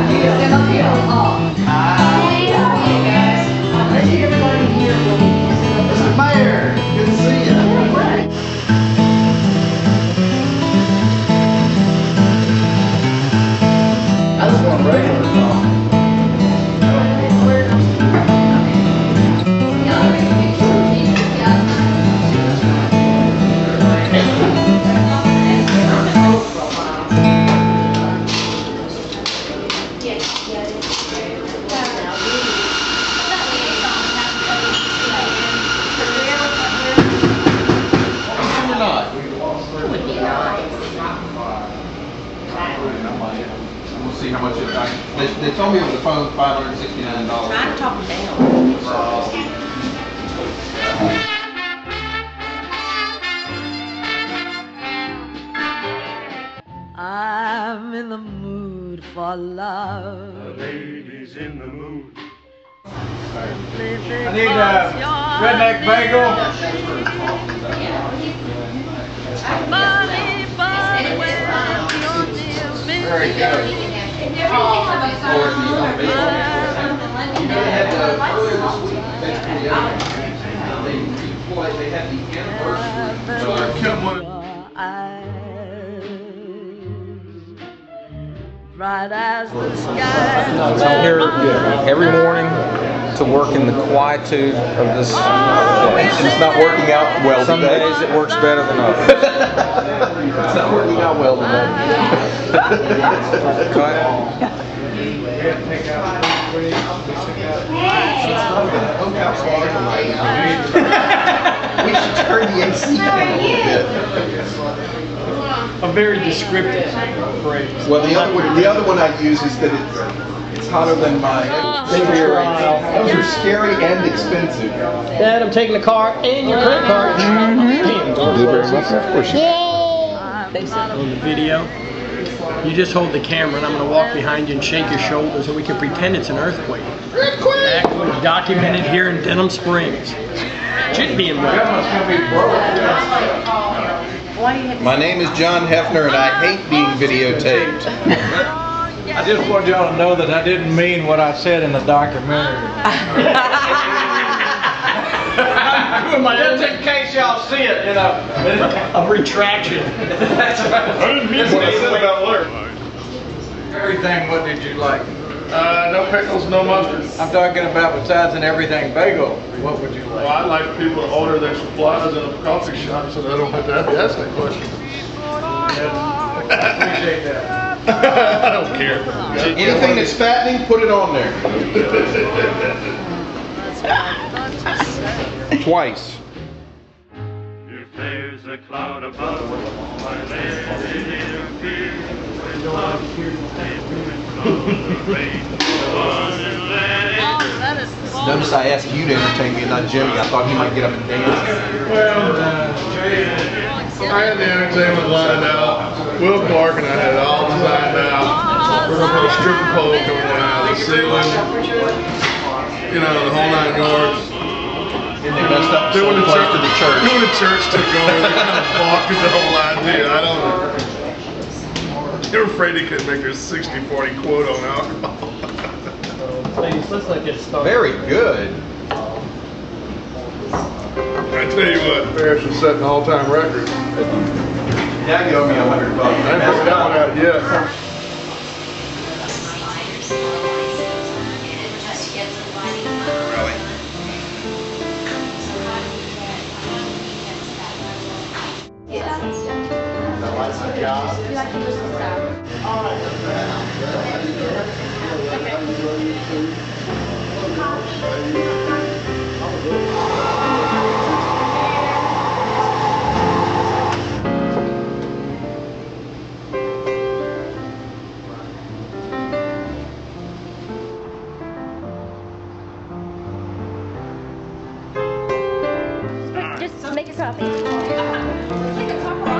aqui, ó. They, they told me over the phone five hundred and sixty-nine dollars. Trying to talk down. I'm in the mood for love. Ladies in the mood. I need uh, a redneck bagel. Buddy, buddy, when you're near me. Very good. Bright as the sky. I'm here every morning to work in the quietude of this oh, place. It's not working out well Some today. days it works better than others. It's not working out well today. Cut. We should turn the AC down a little bit. A very descriptive phrase. Well, the other one, the other one I use is that it's, it's hotter than my. Those are scary and expensive. Dad, I'm taking the car and your credit card. Mm-hmm. Blueberry muffin, of course. you- On the video, you just hold the camera and I'm gonna walk behind you and shake your shoulder so we can pretend it's an earthquake. Earthquake! Documented here in Denham Springs. Should be in My name is John Hefner and I hate being videotaped. I just want y'all to know that I didn't mean what I said in the documentary. Just in case y'all see it, you know. A retraction. I didn't mean what I said about Larry. Everything, what did you like? Uh, no pickles, no mustard. I'm talking about besides an everything bagel, what would you Well, like? I like people to order their supplies in a coffee shop so they don't have to have to ask that question. I appreciate that. I don't care. Anything that's fattening, put it on there. Twice. If there's a cloud above, why let it interfere with love. It will the rain. Oh, On and let it Notice I asked you to entertain me and not Jimmy. I thought he might get up and dance. Well, uh, I had the entertainment lined out. Will Clark and I had it all designed out. We're gonna put a stripper pole coming down out of the ceiling. You know, the whole nine yards. And they messed up Then when the someplace church, to the church. then when the church took over, they kind of balked at the whole idea. I don't know. They were afraid they couldn't make their 60-40 quote on alcohol. Ladies, looks like it's starting. Very good. I tell you what, Ferris is setting all-time records. Now you owe me a hundred bucks. I ain't put that one out yet. job. You Just make a coffee.